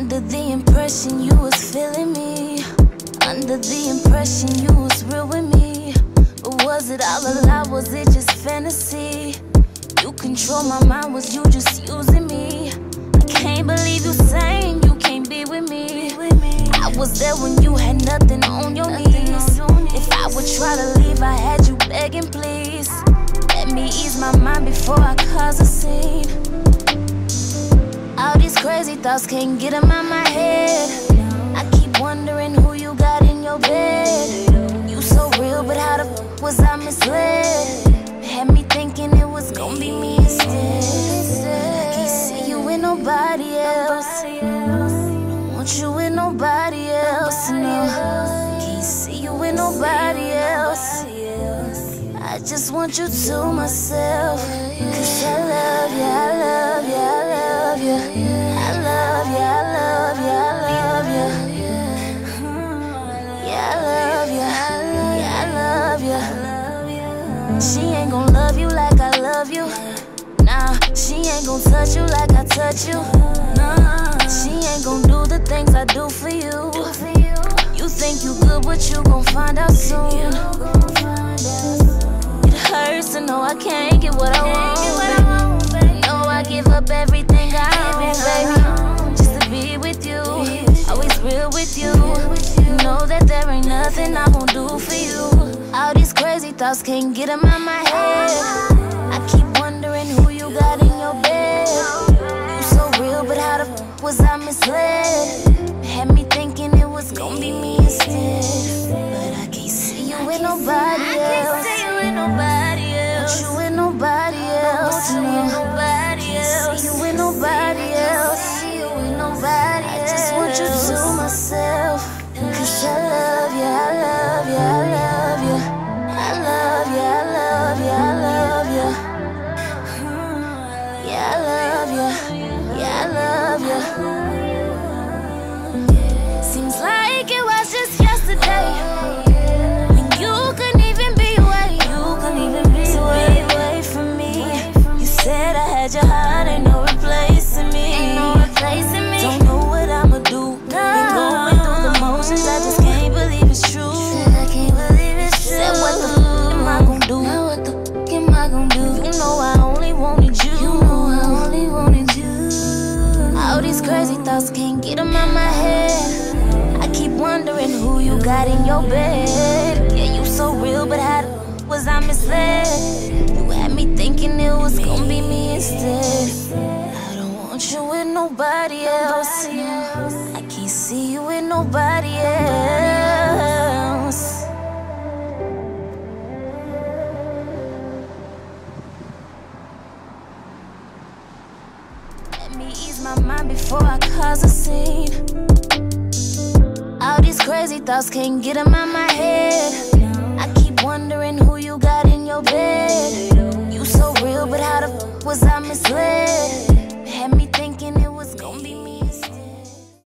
Under the impression you was feeling me. Under the impression you was real with me. But was it all a lie? Was it just fantasy? You control my mind, was you just using me? I can't believe you saying you can't be with me. I was there when you had nothing on your knees. If I would try to leave, I had you begging, please. Let me ease my mind before I cause a scene. Crazy thoughts can't get them out my head. I keep wondering who you got in your bed. You so real, but how the f was I misled? Had me thinking it was gonna be me instead. Can't see you with nobody else. Don't want you with nobody else. No, can't see you with nobody else. I just want you to myself. Cause I love you, I love you, I love you. Gon' love you like I love you. Nah, she ain't gon' touch you like I touch you. Nah, she ain't gon' do the things I do for you. You think you good, but you gon' find out soon. It hurts to know I can't get what I want, baby. Know I give up everything I own, baby, just to be with you. Always real with you. you. Know that there ain't nothing I won't do for you. Thoughts can't get them out my head. Gon' do? You know I only wanted you. You know I only wanted you. All these crazy thoughts can't get them out my head. I keep wondering who you got in your bed. Yeah, you so real, but how the was I misled? You had me thinking it was gonna be me instead. I don't want you with nobody else. I can't see you with nobody else. My mind before I cause a scene. All these crazy thoughts can't get them out my head. I keep wondering who you got in your bed. You so real, but how the f was I?